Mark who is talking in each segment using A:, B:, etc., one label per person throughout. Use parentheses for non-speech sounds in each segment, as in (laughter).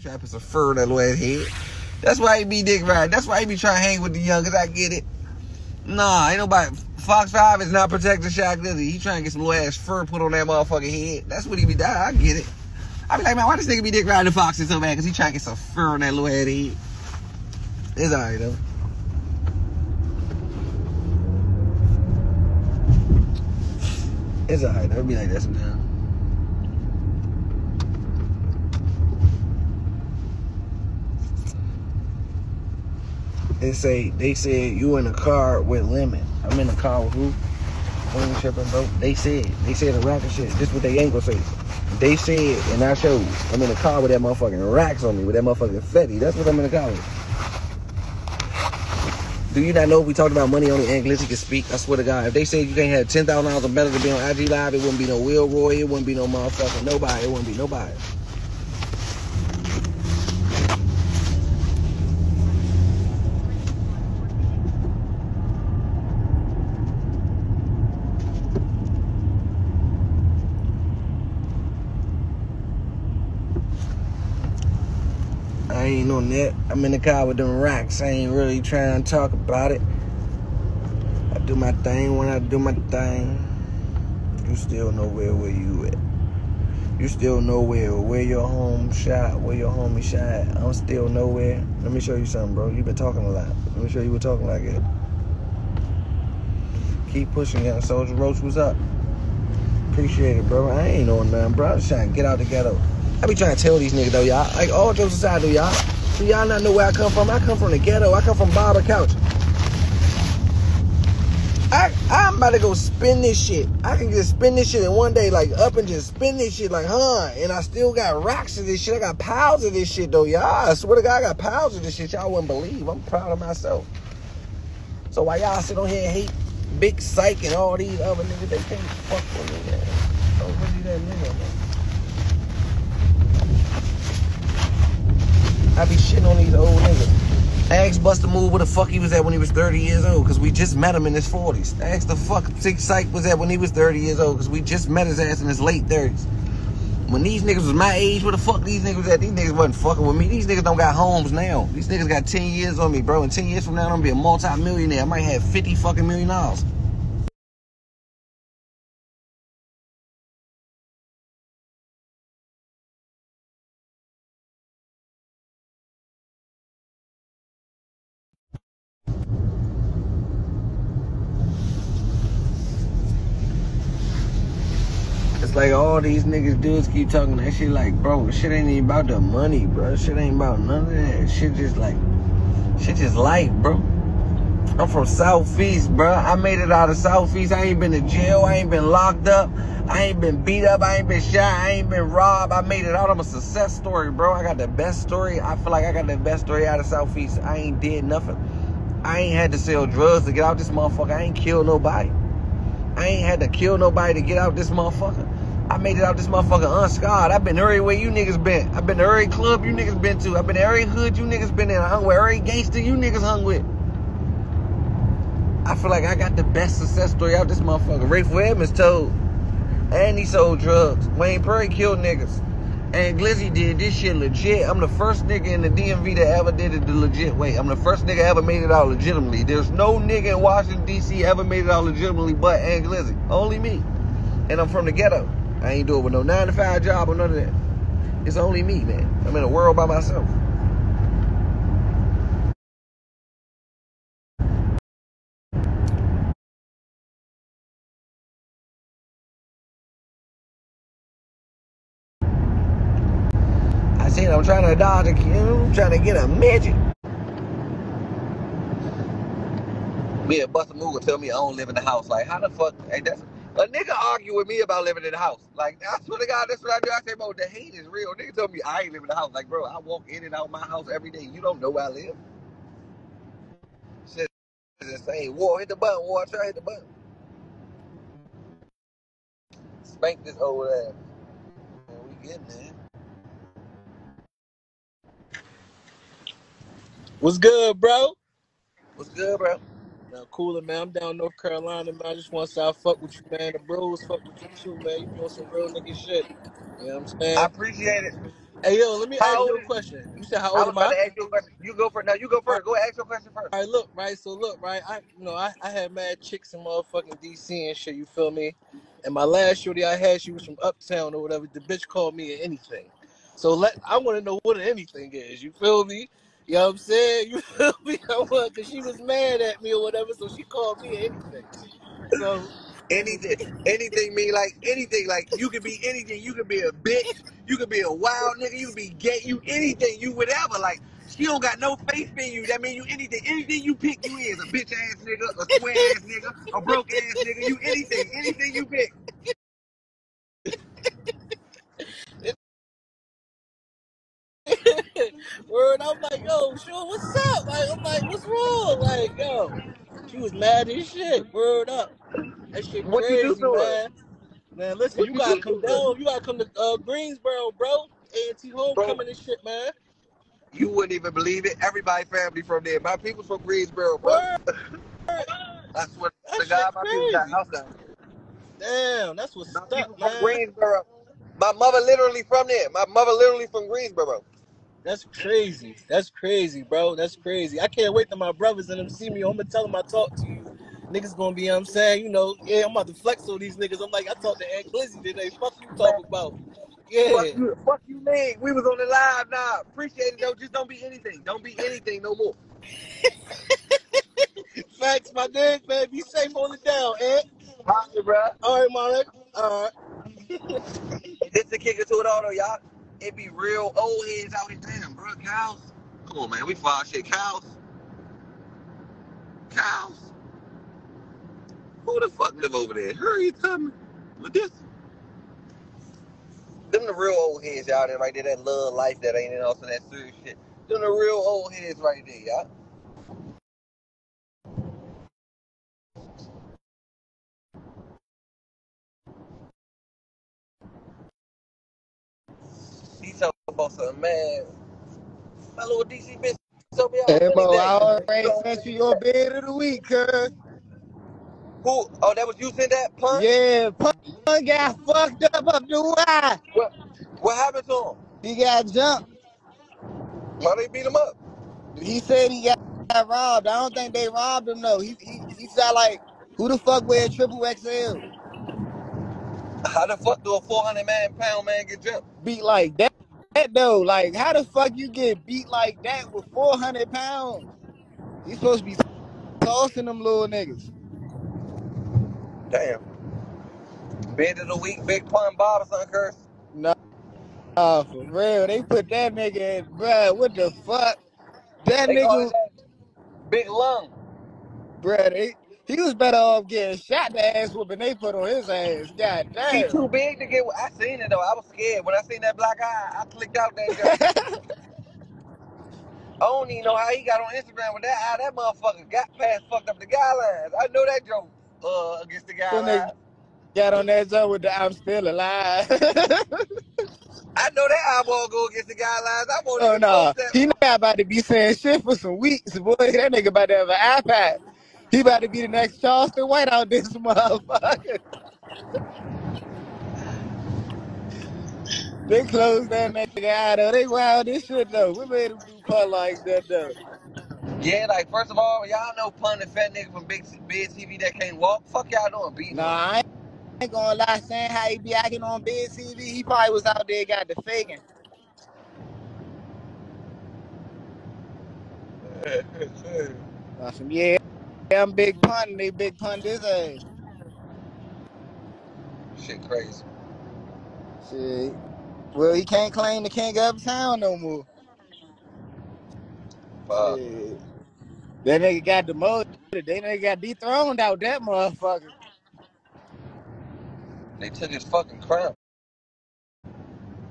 A: Be trying to put some fur that little ass head. That's why he be dick riding. That's why he be trying to hang with the young, I get it. Nah, ain't nobody. Fox 5 is not protecting Shaq Lily. He trying to get some little ass fur put on that motherfucking head. That's what he be doing. I get it. I be like, man, why this nigga be dick riding the foxes so bad? Cause he trying to get some fur on that little head. It's alright though. It's alright. I'll be like that sometimes. They say they said you in a car with lemon. I'm in a car with who? Bro. They said they said the rack shit. This what they ain't gonna say. They said, and I showed. I'm in a car with that motherfucking racks on me, with that motherfucking fetty. That's what I'm in the car with. Do you not know if we talked about money only Glizzy can speak? I swear to God, if they said you can't have ten thousand dollars or better to be on IG Live, it wouldn't be no Will Roy, it wouldn't be no motherfucking nobody, it wouldn't be nobody. I ain't on. I'm in the car with them racks. I ain't really trying to talk about it. I do my thing when I do my thing. You still know where where you at. You still nowhere. Where your home shot, where your homie shot. I'm still nowhere. Let me show you something, bro. you been talking a lot. Let me show you what talking like it. Keep pushing it. Soldier Roach was up. Appreciate it, bro. I ain't on nothing, bro. I'm just trying to get out the ghetto. I be trying to tell these niggas though, y'all. Like all jokes aside, do y'all? Do y'all not know where I come from? I come from the ghetto. I come from Barber Couch. I I'm about to go spin this shit. I can just spin this shit in one day, like up and just spin this shit, like huh? And I still got racks of this shit. I got piles of this shit though, y'all. I swear to God, I got piles of this shit. Y'all wouldn't believe. I'm proud of myself. So why y'all sit on here and hate Big Psych and all these other niggas, they can't fuck with me, man. Don't that nigga, man. I be shitting on these old niggas. Ask Buster Move where the fuck he was at when he was 30 years old, cause we just met him in his 40s. Ask the fuck Big Psych was at when he was 30 years old, cause we just met his ass in his late 30s. When these niggas was my age, where the fuck these niggas at? These niggas wasn't fucking with me. These niggas don't got homes now. These niggas got 10 years on me, bro. And 10 years from now, I'm gonna be a multi-millionaire. I might have 50 fucking million dollars. Like all these niggas dudes keep talking that shit like, bro, shit ain't even about the money, bro. Shit ain't about none of that. Shit just like, shit just life, bro. I'm from Southeast, bro. I made it out of Southeast. I ain't been to jail. I ain't been locked up. I ain't been beat up. I ain't been shot. I ain't been robbed. I made it out. I'm a success story, bro. I got the best story. I feel like I got the best story out of Southeast. I ain't did nothing. I ain't had to sell drugs to get out this motherfucker. I ain't killed nobody. I ain't had to kill nobody to get out this motherfucker. I made it out this motherfucker unscarred. I've been everywhere you niggas been. I've been to every club you niggas been to. I've been to every hood you niggas been in. I hung with every gangster you niggas hung with. I feel like I got the best success story out this motherfucker. Rayful Edmonds told. And he sold drugs. Wayne Perry killed niggas. And Glizzy did this shit legit. I'm the first nigga in the DMV that ever did it the legit way. I'm the first nigga ever made it out legitimately. There's no nigga in Washington, D.C. ever made it out legitimately but and Glizzy. Only me. And I'm from the ghetto. I ain't doing with no 9 to 5 job or none of that. It's only me, man. I'm in a world by myself. I said I'm trying to dodge a I'm trying to get a midget. Me and Buster Moogle tell me I don't live in the house. Like, how the fuck? Hey, that's a nigga argue with me about living in the house. Like, I swear to God, that's what I do. I say, bro, the hate is real. Nigga tell me I ain't living in the house. Like, bro, I walk in and out my house every day. You don't know where I live. Shit is insane. War, hit the button. War, try to hit the button. Spank this old ass. Man, we good, man.
B: What's good, bro?
A: What's good, bro?
B: Now, cooler, man. I'm down in North Carolina, man. I just want to say I fuck with you, man. The bros fuck with you too, man. You doing some real nigga shit. You know what I'm saying?
A: I appreciate it.
B: Hey yo, let me
A: How
B: ask you a question. You said how old I
A: was
B: am
A: about
B: I?
A: to ask you a question. You go first. No, you go first. Go ask your question first.
B: right, look, right. So look, right. I, you know, I, I had mad chicks in motherfucking DC and shit. You feel me? And my last shorty I had, she was from Uptown or whatever. The bitch called me an anything. So let I want to know what anything is. You feel me? You know what I'm saying? (laughs) You feel me? Because she was mad at me or whatever, so she called me an anything. So
A: Anything, anything mean like anything. Like you could be anything. You could be a bitch. You could be a wild nigga. You could be gay. You anything. You whatever. Like she don't got no faith in you. That mean you anything. Anything you pick, you is a bitch ass nigga, a square ass nigga, a broke ass nigga. You anything. Anything you pick.
B: Word, I'm like, yo, sure, what's up? Like, I'm like, what's wrong? Like, yo, she was mad as shit. Word up. That shit
A: What you do
B: crazy, man. Man, listen,
A: What
B: you
A: you
B: gotta come down. You gotta come to uh, Greensboro, bro. A&T
A: Bro,
B: homecoming and shit, man.
A: you wouldn't even believe it. Everybody family from there. My people's from Greensboro, bro. I swear to God, my people got house down.
B: Damn, that's what's
A: My
B: up,
A: people from
B: man.
A: Greensboro. My mother literally from there. My mother literally from Greensboro.
B: That's crazy. That's crazy, bro. That's crazy. I can't wait till my brothers and them see me. I'm gonna tell them I talked to you. Niggas gonna be, you know I'm saying, you know, yeah, I'm about to flex on these niggas. I'm like, I talked to Ant Glizzy today. Fuck you talking about.
A: fuck
B: Yeah.
A: you, fuck you, man. We was on the live now. Appreciate it though. Just don't be anything. Don't be anything no more. (laughs)
B: Facts, my dude, man. Be safe on the down, eh?
A: Holla, bro.
B: All right, Monarch. All right.
A: This the kicker to it all though, y'all. It be real old heads out here. Damn, bro. Cows. Come on, man. We far shit. Cows. Cows. Who the fuck live over there? Hurry, coming. With this. Them the real old heads y'all there right there. That love life that ain't in also that serious shit. Them the real old heads right there, y'all. He talking about something, man. Little DC bitch told me
C: Hey,
A: anything.
C: I already sent you your bid of the week, cuz.
A: who? Oh, that was you sent that pun?
C: Yeah, Pun got fucked up up the Y.
A: What? What happened to him?
C: He got jumped.
A: Why they beat him up?
C: He said he got, got robbed. I don't think they robbed him, though. He he, he sound like, who the fuck wear triple XL?
A: How the fuck do a 400 man pound man get jumped?
C: Beat like that, that, though. Like, how the fuck you get beat like that with 400 pounds? You supposed to be tossing them little niggas.
A: Damn. Bid of the week, big pun or something, curse.
C: Nah, for real. They put that nigga in, bruh, what the fuck? That
A: They
C: nigga
A: ass Big Lung.
C: Bruh, they, he was better off getting shot the ass whooping they put on his ass. God damn.
A: He too big to get. I seen it though. I was scared when I seen that black eye. I clicked out that jump. I don't even know how he got on Instagram with that eye. That motherfucker got past fucked up the guidelines. I know that joke uh, against the guidelines.
C: got on that zone with the I'm still alive.
A: I know that eyeball go against the guidelines. I won't
C: oh
A: even
C: no,
A: post that.
C: he not about to be saying shit for some weeks, boy. That nigga about to have an iPad. He about to be the next Charleston White out this (laughs) motherfucker. They closed that nigga out though. They wild this shit though. We made him do pun like that though.
A: Yeah, like first of all, y'all know pun and fat nigga from Big Big TV that can't walk. Fuck y'all doing beating
C: Nah,
A: him.
C: I ain't ain't gonna lie, saying how he be acting on big TV, he probably was out there got the faking. (laughs) Nah, some yeah, I'm big pun, they big pun this ass.
A: Shit crazy.
C: Shit. Well, he can't claim the king of town no more.
A: Fuck.
C: Shit. That nigga got demoted. That nigga got dethroned out that motherfucker.
A: They took his fucking crown.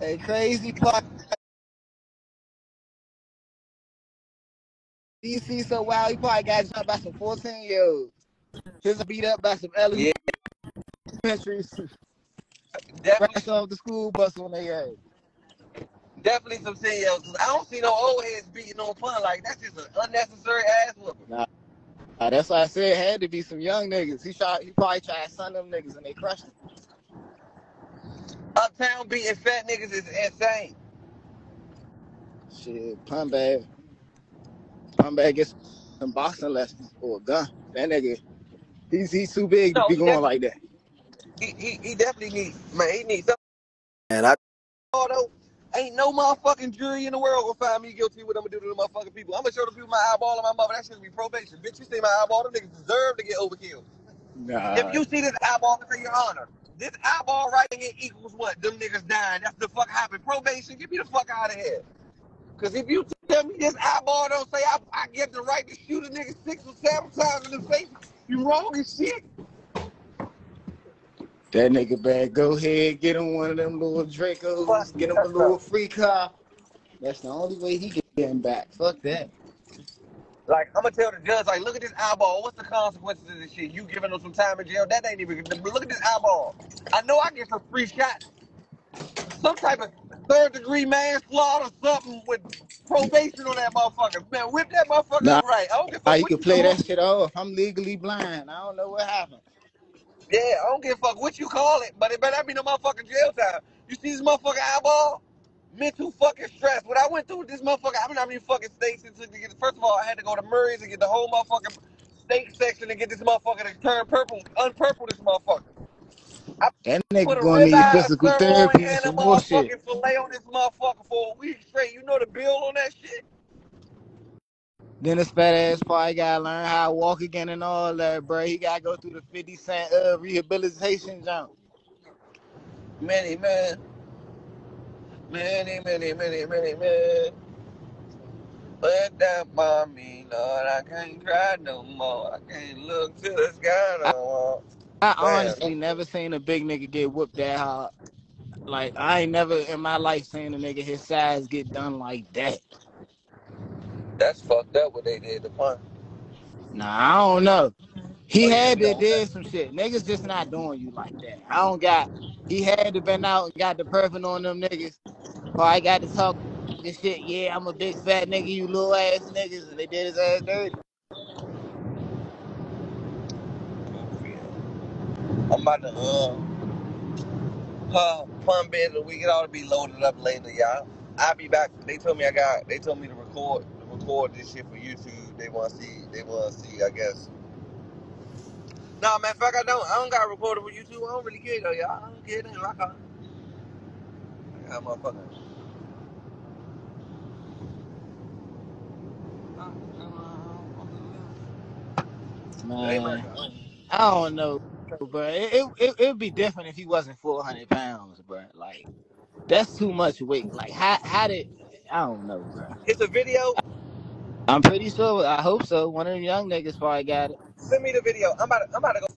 C: Hey, crazy part. DC so wild, he probably got jumped by some 14 year olds. His beat up by some
A: Yeah,
C: elementary (laughs)
A: definitely,
C: fresh off the school bus on their ass.
A: definitely some CEOs. 'cause I don't see no old heads beating on pun like that's just an unnecessary ass whooping.
C: Nah, that's why I said it had to be some young niggas. He tried, he probably tried to son them niggas and they crushed him.
A: Uptown beating fat niggas is insane.
C: Shit, pun bad. Pun bad get some boxing lessons or a gun. That nigga, he's he's too big to
A: No,
C: be
A: he
C: going
A: definitely,
C: like that.
A: he, he, he definitely needs, man, he needs something. And I oh, though, ain't no motherfucking jury in the world gonna find me guilty of what I'm gonna do to the motherfucking people. I'm gonna show the people my eyeball and my mother. That shit be probation. Bitch, you see my eyeball, them niggas deserve to get overkilled.
C: Nah,
A: If you see this eyeball, say your honor. This eyeball right here equals what? Them niggas dying. That's the fuck happened. Probation, get me the fuck out of here. Cause if you tell me this eyeball don't say I, I get the right to shoot a nigga six or seven times in the face, you wrong as shit.
C: that nigga bad. Go ahead, get him one of them little
A: Fuck
C: Dracos, get him a little
A: stuff.
C: free car. That's the only way he get getting back. Fuck that.
A: Like, I'm gonna tell the judge, like, look at this eyeball. What's the consequences of this shit? You giving them some time in jail? That ain't even. Look at this eyeball. I know I get some free shots. Some type of third degree manslaughter, something with probation on that motherfucker. Man, whip that motherfucker
C: Nah,
A: right. I don't give a
C: how
A: fuck
C: you
A: what
C: can
A: you
C: play
A: call
C: that shit off. I'm legally blind. I don't know what happened.
A: Yeah, I don't give a fuck what you call it, but it better not be no motherfucking jail time. You see this motherfucking eyeball? Mental fucking stress. What I went through with this motherfucker, I mean, how many fucking states it took to get First of all, I had to go to Murray's and get the whole motherfucking state section to get this motherfucker to turn purple, unpurple this motherfucker.
C: That nigga gonna need physical therapy and some more shit.
A: filet on this motherfucker for a week straight. You know the bill on that shit?
C: Then his fat ass probably gotta learn how to walk again and all that, bro. He gotta go through the 50 cent uh, rehabilitation jump.
A: Many man, many, many, many, many man. Put that me, Lord. I can't cry no more. I can't look to the sky no more.
C: I honestly never seen a big nigga get whooped that hard. Like I ain't never in my life seen a nigga his size get done like that.
A: that's fucked up what they did to Pun.
C: Nah, I don't know. He
A: Oh
C: had to did some shit. Niggas just not doing you like that. I don't got. He had to been out and got the perfing on them niggas. Or I got to talk this shit. Yeah, I'm a big fat nigga, you little ass niggas, and they did his ass dirty.
A: I'm about to um uh, Pun bed of the week. It ought to be loaded up later, y'all. I'll be back. They told me I got. They told me to record to record this shit for YouTube. They want to see. They want to see. I guess. No, man, fuck, I don't. I don't got to record for YouTube. I don't really care though, y'all. I don't care. It ain't my car. I got motherfucker. It ain't my
C: Man,
A: car.
C: I don't know, bro. It it it it'd be different if he wasn't 400 pounds, bro. Like that's too much weight. Like how how did I don't know, bro.
A: It's a video.
C: I'm pretty sure. I hope so. One of the young niggas probably got it.
A: Send me the video. I'm about to, I'm about to go